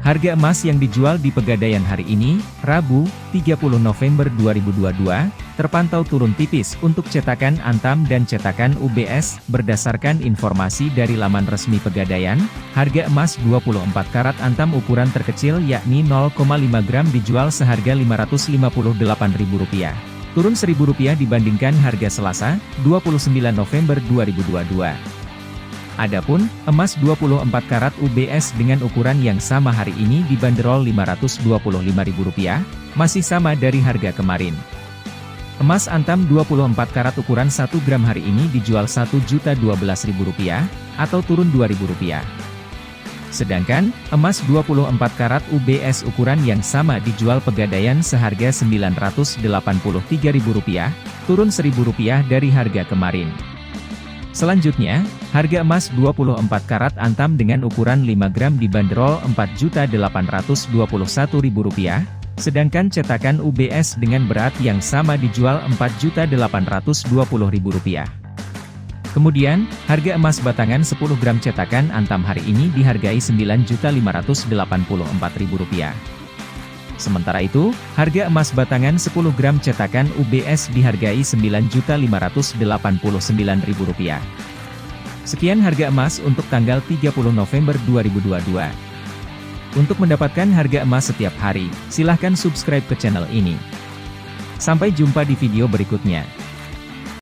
Harga emas yang dijual di Pegadaian hari ini, Rabu, 30 November 2022, terpantau turun tipis untuk cetakan Antam dan cetakan UBS, berdasarkan informasi dari laman resmi Pegadaian, harga emas 24 karat Antam ukuran terkecil yakni 0,5 gram dijual seharga Rp558.000. Turun Rp1.000 dibandingkan harga Selasa, 29 November 2022. Adapun, emas 24 karat UBS dengan ukuran yang sama hari ini dibanderol Rp525.000, masih sama dari harga kemarin. Emas antam 24 karat ukuran 1 gram hari ini dijual Rp1.012.000, atau turun Rp2.000. Sedangkan, emas 24 karat UBS ukuran yang sama dijual pegadaian seharga Rp983.000, turun Rp1.000 dari harga kemarin. Selanjutnya, harga emas 24 karat antam dengan ukuran 5 gram dibanderol Rp4.821.000, sedangkan cetakan UBS dengan berat yang sama dijual Rp4.820.000. Kemudian, harga emas batangan 10 gram cetakan antam hari ini dihargai Rp9.584.000. Sementara itu, harga emas batangan 10 gram cetakan UBS dihargai Rp9.589.000. Sekian harga emas untuk tanggal 30 November 2022. Untuk mendapatkan harga emas setiap hari, silahkan subscribe ke channel ini. Sampai jumpa di video berikutnya.